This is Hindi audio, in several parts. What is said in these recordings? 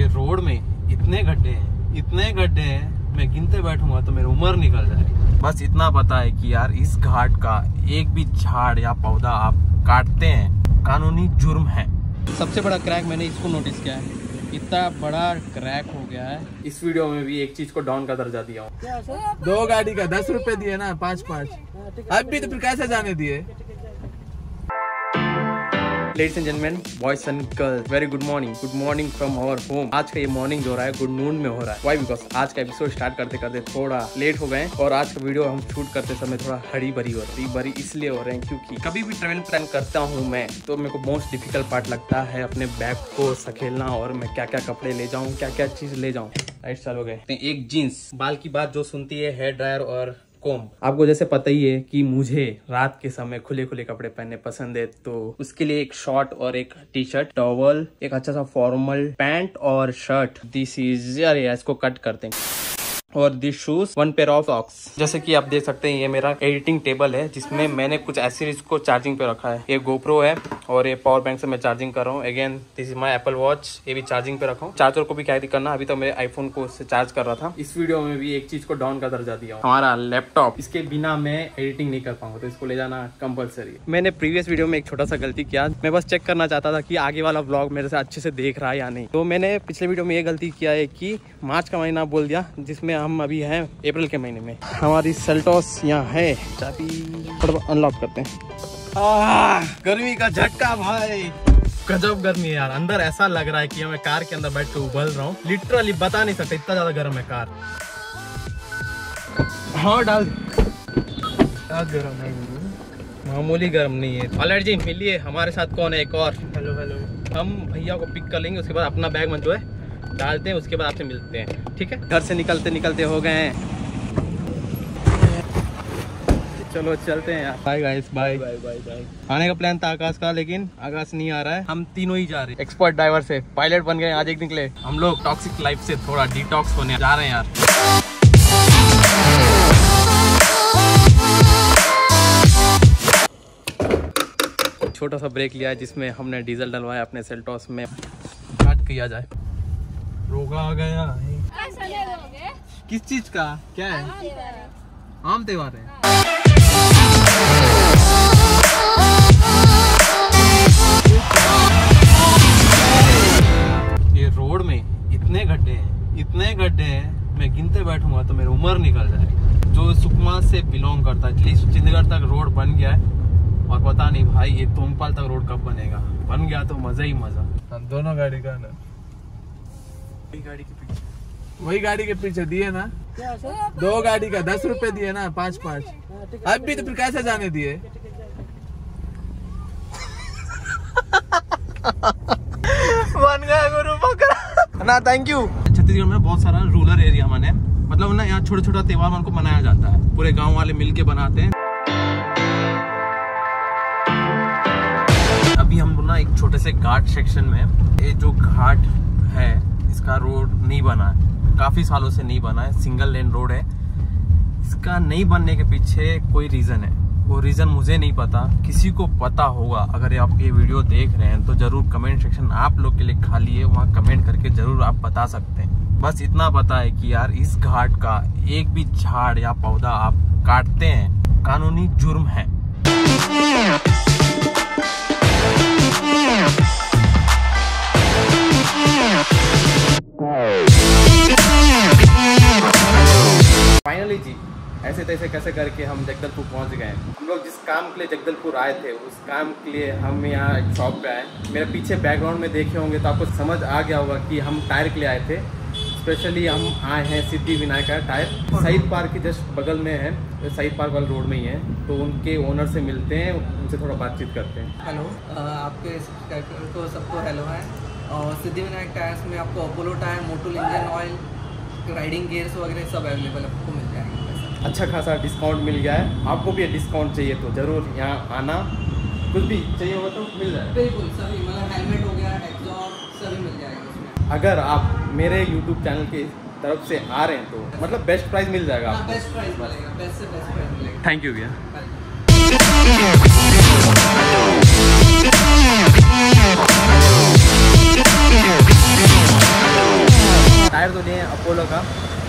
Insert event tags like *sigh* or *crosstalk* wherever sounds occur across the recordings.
ये रोड में इतने गड्ढे हैं इतने गड्ढे हैं मैं गिनते बैठूँगा तो मेरी उम्र निकल जाएगी। बस इतना पता है कि यार इस घाट का एक भी झाड़ या पौधा आप काटते हैं कानूनी जुर्म है। सबसे बड़ा क्रैक मैंने इसको नोटिस किया है। इतना बड़ा क्रैक हो गया है। इस वीडियो में भी एक चीज़ को डाउन का दर्जा दिया हूँ। दो गाड़ी का दस रुपए दिए ना पाँच पाँच। अब भी तो फिर कैसे जाने दिए? Ladies and gentleman boys and girls very good morning good morning from our home आज का ये मॉर्निंग जो हो रहा है गुड नून में हो रहा है। वाई बिकॉज़ आज का एपिसोड स्टार्ट करते करते थोड़ा लेट हो गए और आज का वीडियो हम शूट करते समय थोड़ा हरी भरी हो रही भरी इसलिए हो रहे हैं क्योंकि कभी भी ट्रेवल प्लान करता हूँ मैं तो मेरे को मोस्ट डिफ़िकल्ट पार्ट लगता है अपने बैग को सखेलना और मैं क्या क्या कपड़े ले जाऊँ क्या क्या चीज़ ले जाऊँ। राइट चालू गए। एक जीन्स बाल की बात जो सुनती है हेयर ड्रायर और कोम। आपको जैसे पता ही है कि मुझे रात के समय खुले खुले कपड़े पहनने पसंद है तो उसके लिए एक शॉर्ट और एक टी शर्ट टॉवल एक अच्छा सा फॉर्मल पैंट और शर्ट दिस इज़ अरे इसको कट करते हैं और this shoes one pair of socks जैसे कि आप देख सकते हैं, ये मेरा एडिटिंग टेबल है, जिसमें मैंने कुछ एसेसरीज को चार्जिंग पे रखा है। ये गोप्रो है और ये पावर बैंक से मैं चार्जिंग कर रहा हूँ। Again this is my Apple watch ये भी चार्जिंग पे रखा हूँ। चार्जर को भी कैरी करना, अभी तो मेरे आईफोन को उससे चार्ज कर रहा था। इस वीडियो में भी एक चीज़ को डाउन का दर्जा दिया हमारा लैपटॉप इसके बिना मैं एडिटिंग नहीं कर पाऊँगा तो इसको ले जाना कंपलसरी मैंने प्रीवियस वीडियो में एक छोटा सा गलती किया। मैं बस चेक करना चाहता था कि आगे वाला ब्लॉग मेरे से अच्छे से देख रहा है या नहीं। तो मैंने पिछले वीडियो में ये गलती किया है कि मार्च का महीना बोल दिया, जिसमें हम अभी हैं अप्रैल के महीने में। हमारी सेल्टोस यहाँ है। चाबी। थोड़ा अनलॉक करते हैं। गर्मी का झटका भाई। गजब गर्मी है यार। अंदर ऐसा लग रहा है कि मैं कार के अंदर बैठ के उबल रहा हूँ। लिटरली बता नहीं सकता इतना ज़्यादा गर्म है कार। हाँ डाल। गर्म है? मामूली गर्म नहीं है। अलर्ट जी मिलिए। हमारे साथ कौन है एक और? हेलो हेलो हम भैया को पिक कर लेंगे उसके बाद अपना बैग मन जो है। डालते हैं उसके बाद आपसे मिलते हैं। ठीक है? घर से निकलते निकलते हो गए हैं। चलो चलते हैं यार। Bye guys bye bye bye bye आने का प्लान था आकाश का लेकिन आकाश नहीं आ रहा है। हम तीनों ही जा रहे हैं। एक्सपर्ट ड्राइवर से। पायलट बन गए आज एक निकले हम लोग टॉक्सिक लाइफ से थोड़ा डिटॉक्स होने जा रहे हैं यार। छोटा सा ब्रेक लिया है जिसमें हमने डीजल डलवाया अपने सेल्टॉस में। स्टार्ट किया जाए। रोगा आ गया है। किस चीज़ का? क्या है? आम त्योहार है। ये रोड में इतने गड्ढे हैं इतने गड्ढे हैं मैं गिनते बैठूँगा तो मेरी उम्र निकल जाएगी। जो सुकमा से बिलोंग करता है एटलीस्ट चिंदगढ़ तक रोड बन गया है और पता नहीं भाई ये तोमपाल तक रोड कब बनेगा। बन गया तो मज़ा ही मज़ा। दोनों गाड़ी का ना। गाड़ी के पीछे। वही गाड़ी के पीछे दिए ना? दो गाड़ी का दस रुपए दिए ना पाँच पाँच। अब भी तो फिर कैसे जाने दिए? बन गया गुरु बकरा। ना थैंक यू छत्तीसगढ़ में बहुत सारा रूरल एरिया माने मतलब ना यहाँ छोटा छोटा त्योहार मन को मनाया जाता है। पूरे गाँव वाले मिलके बनाते हैं। अभी हम लोग ना एक छोटे से घाट सेक्शन में ये जो घाट है इसका रोड नहीं बना है। काफ़ी सालों से नहीं बना है। सिंगल लेन रोड है। इसका नहीं बनने के पीछे कोई रीजन है। वो रीजन मुझे नहीं पता। किसी को पता होगा। अगर आप ये वीडियो देख रहे हैं तो ज़रूर कमेंट सेक्शन आप लोग के लिए खाली है। वहाँ कमेंट करके ज़रूर आप बता सकते हैं। बस इतना पता है कि यार, इस घाट का एक भी झाड़ या पौधा आप काटते हैं, कानूनी जुर्म है। ऐसे तैसे कैसे करके हम जगदलपुर पहुँच गए? हम लोग जिस काम के लिए जगदलपुर आए थे, उस काम के लिए हम यहाँ शॉप पे आए। मेरे पीछे बैकग्राउंड में देखे होंगे तो आपको समझ आ गया होगा कि हम टायर के लिए आए थे। स्पेशली हम आए हैं सिद्धि विनायक टायर शहीद पार्क के जस्ट बगल में है शहीद पार्क वाले रोड में ही है। तो उनके ओनर से मिलते हैं, उनसे थोड़ा बातचीत करते हैं। हेलो आपके सब्सक्राइबर को सबको हेलो है। और सिद्धिविनायक टायर्स में आपको Apollo tyre Motul engine oil riding gears वगैरह सब अवेलेबल आपको अच्छा खासा डिस्काउंट मिल गया है। आपको भी डिस्काउंट चाहिए तो ज़रूर यहाँ आना। कुछ भी चाहिए होगा तो मिल जाए बिल्कुल सभी मतलब हेलमेट हो गया एग्जॉस्ट सभी मिल जाएगा अगर आप मेरे यूट्यूब चैनल की तरफ़ से आ रहे हैं तो मतलब बेस्ट प्राइस मिल जाएगा हाँ आपको। बेस्ट प्राइस मिलेगा बेस्ट से बेस्ट प्राइस मिलेगा। थैंक यू भैया।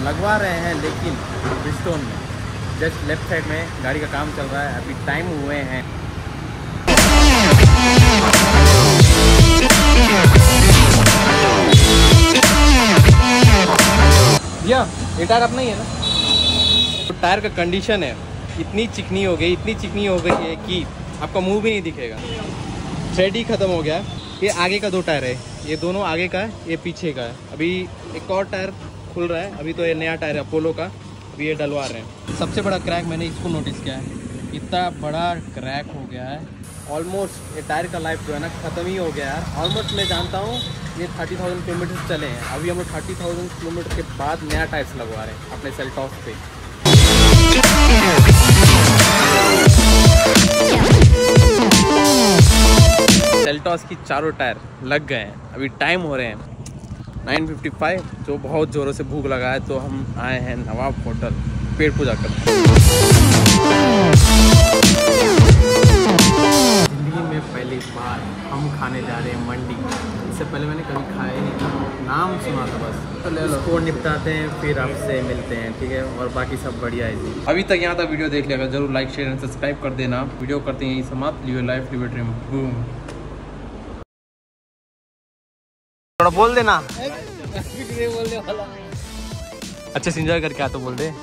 लगवा रहे हैं, लेकिन ब्रिस्टोन में जस्ट लेफ़्ट साइड में गाड़ी का काम चल रहा है, अभी टाइम हुए हैं। ये टायर अपना ही है ना? तो टायर का कंडीशन है, इतनी चिकनी हो गई, इतनी चिकनी हो गई है कि आपका मुँह भी नहीं दिखेगा। थ्रेड ही ख़त्म हो गया, ये आगे का दो टायर है, ये दोनों आगे का है, ये पीछे का है। अभी एक और टायर खुल रहा है। अभी तो ये नया टायर है अपोलो का। अभी ये डलवा रहे हैं। सबसे बड़ा क्रैक मैंने इसको नोटिस किया है। इतना बड़ा क्रैक हो गया है। ऑलमोस्ट ये टायर का लाइफ जो है ना ख़त्म ही हो गया है। ऑलमोस्ट मैं जानता हूँ ये थर्टी थाउज़ेंड किलोमीटर चले हैं। अभी हम लोग थर्टी थाउज़ेंड किलोमीटर के बाद नया टायर्स लगवा रहे हैं अपने सेल्टॉस पे। सेल्टॉस की चारों टायर लग गए हैं। अभी टाइम हो रहे हैं। 9:55 जो बहुत ज़ोरों से भूख लगा है तो हम आए हैं नवाब होटल पेड़ पूजा कर ज़िंदगी में पहली बार हम खाने जा रहे हैं मंडी। इससे पहले मैंने कभी खाया ही नहीं था नाम सुना था बस। तो ले लो निपटाते हैं फिर आपसे मिलते हैं ठीक है? और बाकी सब बढ़िया है जी। अभी तक यहाँ तक वीडियो देख लिया ज़रूर लाइक शेयर एंड सब्सक्राइब कर देना। वीडियो करते हैं यही समाप्त Leo life live dream boom थोड़ा बोल देना। *laughs* अच्छे से इंजॉय करके आ तो बोल दे।